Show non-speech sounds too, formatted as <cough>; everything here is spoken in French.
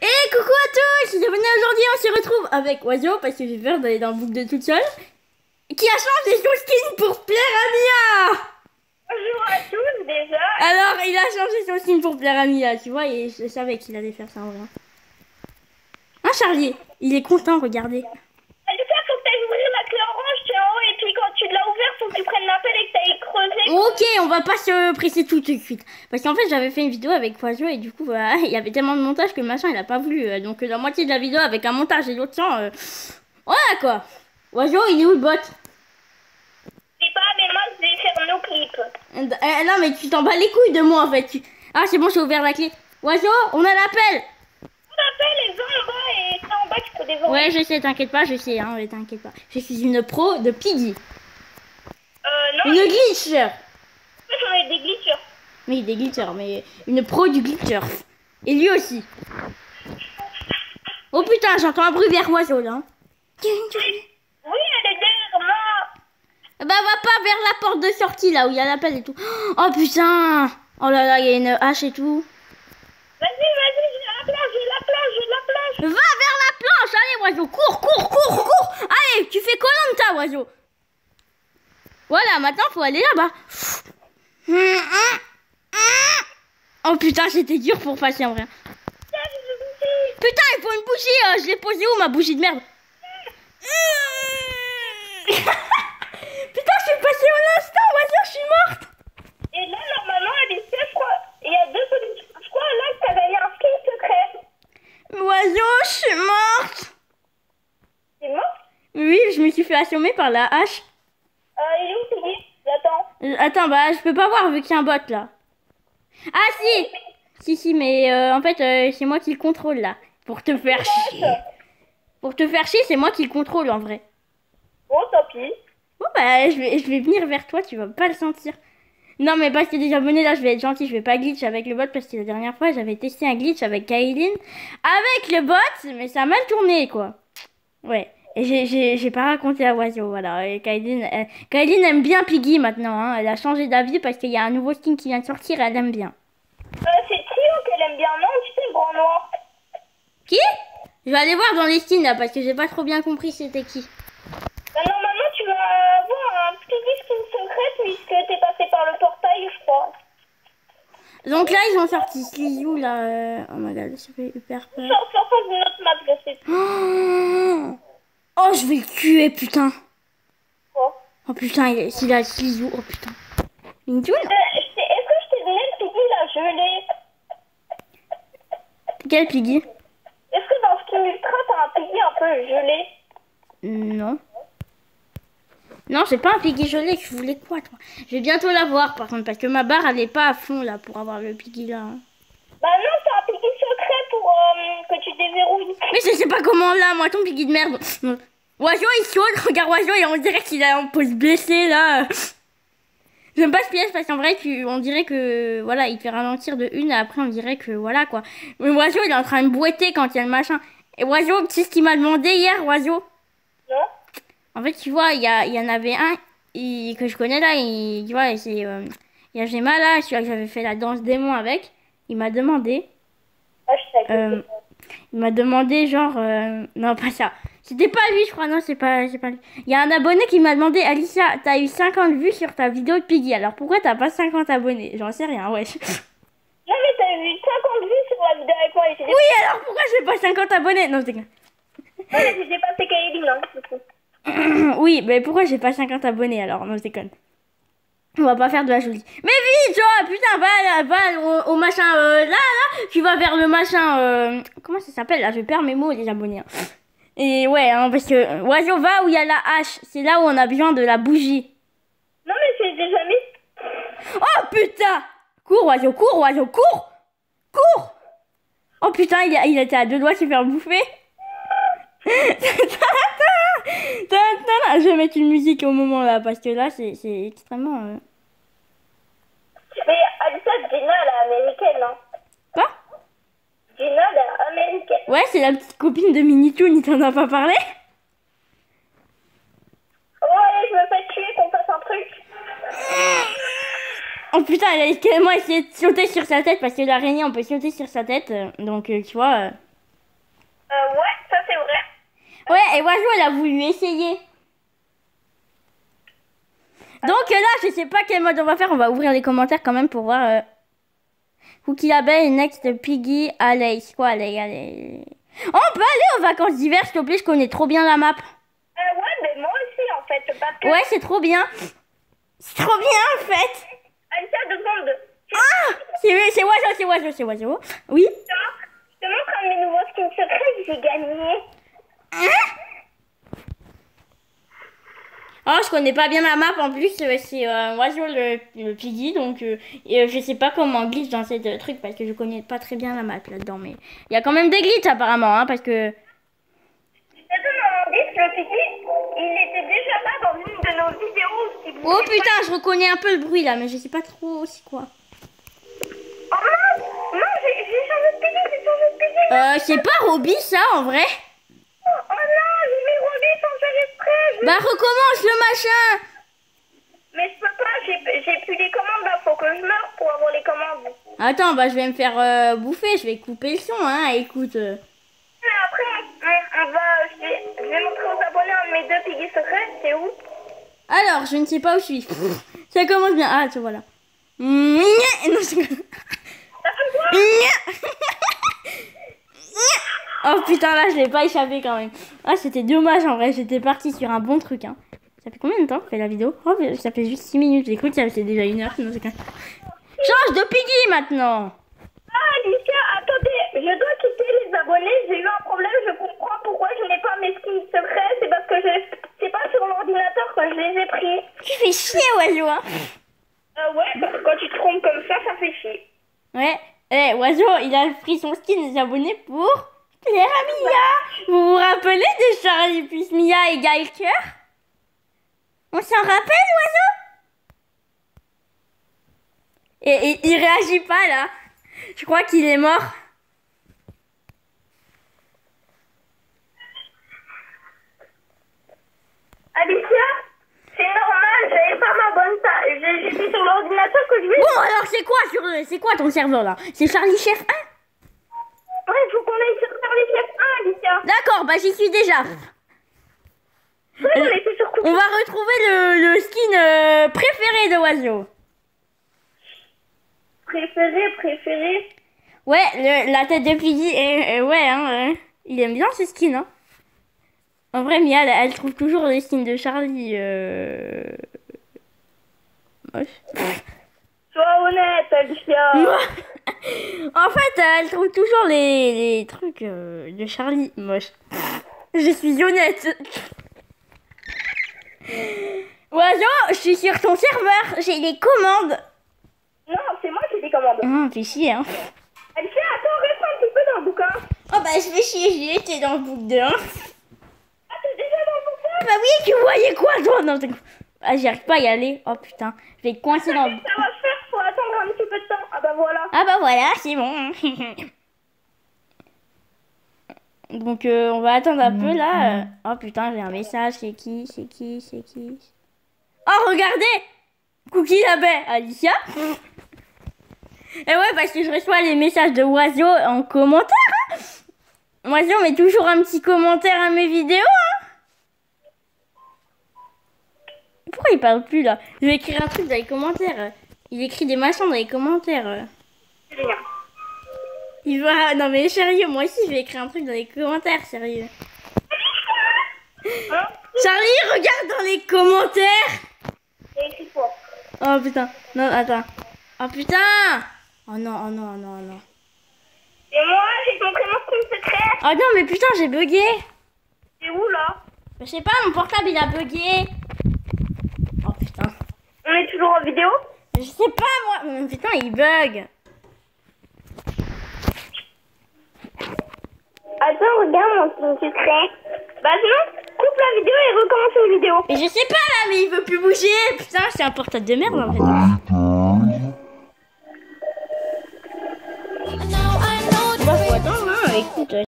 Et coucou à tous Bienvenue aujourd'hui, on se retrouve avec Oiseau, parce que j'ai peur d'aller dans le boucle de toute seule, qui a changé son skin pour plaire à Mia Bonjour à tous déjà. Alors, il a changé son skin pour plaire à Mia, tu vois, et je savais qu'il allait faire ça en vrai. Hein, Charlie Il est content, regardez. J'espère faut que t'ailles ouvrir la clé orange, tu es en haut, et puis quand tu l'as ouvert, faut que tu prennes l'appel et que t'ailles creuser. Ok, on va pas se presser tout de suite. Parce qu'en fait, j'avais fait une vidéo avec Oiseau et du coup, voilà, <laughs> il y avait tellement de montage que machin, il a pas voulu. Euh, Donc, euh, la moitié de la vidéo avec un montage et l'autre sans. euh, Voilà quoi. Oiseau, il est où le bot? Je sais pas, mais moi je vais faire nos clips. Euh, Non, mais tu t'en bats les couilles de moi en fait. Tu- Ah, c'est bon, j'ai ouvert la clé. Oiseau, on a l'appel On appelle les uns en bas et en bas, tu peux dévorer. Ouais, je sais, t'inquiète pas, je sais, hein, t'inquiète pas. Je suis une pro de Piggy. Non, Une glitcher fait, j'en ai des glitchers. Oui, des glitters, mais une pro du glitter. Et lui aussi. Oh putain, j'entends un bruit vers Oiseau là. Oui, elle est derrière moi. Bah va pas vers la porte de sortie là où il y a l'appel et tout. Oh putain Oh là là, il y a une hache et tout. Vas-y, vas-y, j'ai la plage, j'ai la plage, j'ai la plage. Va vers la planche, allez oiseau, cours, cours, cours, cours Allez, tu fais Colanta oiseau Voilà, maintenant faut aller là-bas. Oh putain, c'était dur pour passer en vrai. Putain, il faut une bougie, euh, je l'ai posée où ma bougie de merde <laughs> Putain, je suis passée en instant, oiseau, je suis morte Et là, normalement, elle est seule, je crois. Il y a deux solutions. Je crois là que gagné un skin secret. Oiseau, je suis morte C'est mort? Oui, je me suis fait assommer par la hache. Euh, il est où, Piggy J'attends. Euh, Attends, bah je peux pas voir vu qu'il y a un bot là. Ah si Si, si, mais euh, en fait, c'est moi qui le contrôle là. Pour te faire chier. Pour te faire chier, c'est moi qui le contrôle en vrai. Bon, tant pis. Bon bah, je vais, je vais venir vers toi, tu vas pas le sentir. Non, mais parce que des abonnés là, je vais être gentil, je vais pas glitch avec le bot parce que la dernière fois, j'avais testé un glitch avec Kailin. Avec le bot, mais ça a mal tourné quoi. Ouais. Et j'ai- pas raconté à Oiseau, voilà. Et Kailin, elle- Kailin aime bien Piggy maintenant, hein. Elle a changé d'avis parce qu'il y a un nouveau skin qui vient de sortir, elle aime bien. Euh, c'est Trio qu'elle aime bien, non Tu sais, grand noir. Qui? Je vais aller voir dans les skins là parce que j'ai pas trop bien compris c'était qui. Bah, normalement, tu vas avoir un petit skin secret puisque t'es passé par le portail, je crois. Donc là, ils ont sorti Slizou là. euh, Oh my god, ça fait hyper peur. Sors, sors pas de notre map, je sais Oh, Oh, je vais le tuer, putain. quoi. Oh putain, il est, s'il a Slizou, oh putain. Mintoun Euh, je t'ai- Est-ce que je t'ai donné le Piggy là? Gelé Quel Piggy? Est-ce que dans Skin Ultra, t'as un Piggy un peu gelé? Non. Non, c'est pas un Piggy gelé, je voulais quoi, toi? Je vais bientôt l'avoir, par contre, parce que ma barre, elle est pas à fond, là, pour avoir le Piggy, là. hein. Bah non, t'as un Piggy secret pour Mais je sais pas comment, là, moi, ton Piggy de merde. Oiseau, il saute, regarde Oiseau, et on dirait qu'il a en pose blessé, là. J'aime pas ce piège, parce qu'en vrai, tu, on dirait que, voilà, il fait ralentir de une, et après, on dirait que, voilà, quoi. Mais Oiseau, il est en train de boiter quand il y a le machin. Et Oiseau, tu sais ce qu'il m'a demandé hier, Oiseau? Non En fait, tu vois, il y, a- y en avait un il- que je connais là, il, tu vois, c'est. euh, il y a Gemma là, celui que j'avais fait la danse démon avec. Il m'a demandé. Ah, je sais. euh, il m'a demandé, genre. euh, non, pas ça. C'était pas lui, je crois, non, c'est pas, c'est pas lui. Il y a un abonné qui m'a demandé Alicia, t'as eu 50 vues sur ta vidéo de Piggy, alors pourquoi t'as pas 50 abonnés? J'en sais rien, wesh. Non, mais t'as vu 50 vues sur la vidéo avec moi et Oui, alors pourquoi j'ai pas 50 abonnés? Non, c'est Non, mais j'ai dépassé Kaeline, hein, du coup. <coughs> Oui, mais pourquoi j'ai pas 50 abonnés alors? Non, je déconne. On va pas faire de la jolie. Mais vite, toi, putain, va, va au, au machin, euh, là, là, tu vas vers le machin, euh, comment ça s'appelle là Je perds mes mots, les abonnés. hein. Et ouais, hein, parce que euh, Oiseau va où il y a la hache. C'est là où on a besoin de la bougie. Non, mais j'ai déjà mis. Oh putain Cours, Oiseau, cours, Oiseau, cours Cours Oh putain, il, a- il était à deux doigts de se faire bouffer. Je vais mettre une musique au moment là, parce que là, c'est extrêmement... euh, Mais Alissa, Gina, elle est américaine, hein. Quoi? Gina, elle est américaine. Ouais, c'est la petite copine de Minitoon, il t'en a pas parlé? Oh, allez, je me fais tuer qu'on fasse un truc. <laughs> Oh putain, elle a carrément essayé de sauter sur sa tête parce que l'araignée, on peut sauter sur sa tête. euh, Donc, euh, tu vois. euh. Euh, ouais, ça c'est vrai. Ouais, et Oiseau, elle a voulu essayer. Donc euh, là, je sais pas quel mode on va faire. On va ouvrir les commentaires quand même pour voir. Euh... Cookie Abeille, Next, Piggy, allez, quoi, allez, allez. Oh, on peut aller aux vacances d'hiver, s'il te plaît, je connais trop bien la map. Euh, ouais, mais moi aussi en fait. Parce que. Ouais, c'est trop bien. C'est trop bien en fait. Deux secondes. Ah C'est Oiseau, c'est Oiseau, c'est Oiseau. Oui je te montre un de mes nouveaux skins secrets que j'ai gagné. Hein? Oh, je connais pas bien la map en plus, euh, c'est euh, Oiseau le, le Piggy, donc euh, je sais pas comment on glitch dans cette euh, truc parce que je connais pas très bien la map là-dedans, mais il y a quand même des glitches apparemment, hein, parce que. Je te donne un indice, le petit, il était déjà là dans une de nos vidéos. Si vous Oh putain, je reconnais un peu le bruit là, mais je sais pas trop c'est quoi. Oh non, non, j'ai j'ai changé de piggy, j'ai changé de piggy. Euh, c'est pas Roby ça en vrai je- Bah recommence le machin Mais je peux pas, j'ai plus les commandes là, faut que je meure pour avoir les commandes. Attends, bah je vais me faire euh, bouffer, je vais couper le son, hein, écoute. euh. Mais après, on, on va, je vais, je vais montrer aux abonnés un de mes deux piggy secrets, c'est où? Alors, je ne sais pas où je suis. <laughs> Ça commence bien. Ah, tu vois là. Non, c'est- <laughs> Ça fait quoi Gna Oh putain, là, je l'ai pas échappé quand même. Ah, c'était dommage en vrai, j'étais partie sur un bon truc. Hein. Ça fait combien de temps que fait la vidéo? Oh, ça fait juste 6 minutes. Écoute, ça fait déjà une heure. Non, c'est quand- Change de piggy maintenant Ah, Alicia, attendez, je dois quitter les abonnés, j'ai eu un problème, je comprends pourquoi je n'ai pas mes skins secrets, c'est parce que je c'est pas sur l'ordinateur que je les ai pris. Tu fais chier, oiseau hein. Euh, ouais, parce que quand tu te trompes comme ça, ça fait chier. Ouais, eh, Oiseau, il a pris son skin des abonnés pour plaire à Mia. Vous vous rappelez de Charlie plus Mia égale cœur? On s'en rappelle, Oiseau? Et, et il réagit pas là. Je crois qu'il est mort. Alicia, c'est normal, j'avais pas ma bonne taille. J'étais sur l'ordinateur que je vais. Bon, alors c'est quoi sur c'est quoi ton serveur là? C'est Charlie Chef 1 bah j'y suis déjà. On va retrouver le, le skin euh, préféré de Oiseau. Préféré, préféré. Ouais, le- la tête de Piggy, euh, ouais, hein, euh, il aime bien ce skin, hein. En vrai, Mia, elle, elle trouve toujours les skins de Charlie, euh... moche. Sois honnête, Alicia. <laughs> en fait, elle trouve toujours les, les trucs euh, de Charlie moche. Je suis honnête. Oiseau, je suis sur ton serveur, j'ai les commandes. Non, c'est moi qui ai des commandes. Ah, fais chier, hein. Alicia, attends, reste un petit peu dans le bouquin. Oh bah, je fais chier, j'y étais dans le 2, hein. Ah, t'es déjà dans le bouquin Bah oui, tu voyais quoi, toi? Non, Ah, j'y arrive pas à y aller. Oh putain, je vais être coincé dans le... Ça va se faire, faut attendre un petit peu de temps. Ah bah voilà. Ah bah voilà, c'est bon. <laughs> Donc euh, on va attendre un peu là. euh. Oh putain, j'ai un message. C'est qui C'est qui C'est qui? Oh regardez Cookie la baie, Alicia. Et ouais, parce que je reçois les messages de Oiseau en commentaire. hein. Oiseau met toujours un petit commentaire à mes vidéos. hein. Pourquoi il parle plus là? Je vais écrire un truc dans les commentaires. Il écrit des machins dans les commentaires. Rien. Il va. Non mais sérieux, moi aussi je vais écrire un truc dans les commentaires, sérieux. Hein Charlie, regarde dans les commentaires quoi Oh putain, non, attends. Oh putain Oh non, oh non, oh non, oh non. Et moi, j'ai ton prénom secret. Oh non, mais putain, j'ai bugué C'est où là Je sais pas, mon portable il a bugué Oh putain. On est toujours en vidéo Je sais pas moi Mais Putain, il bug Attends, regarde mon secret. Bah sinon, coupe la vidéo et recommence une vidéo. Mais je sais pas là, mais il veut plus bouger Putain, c'est un portable de merde en fait.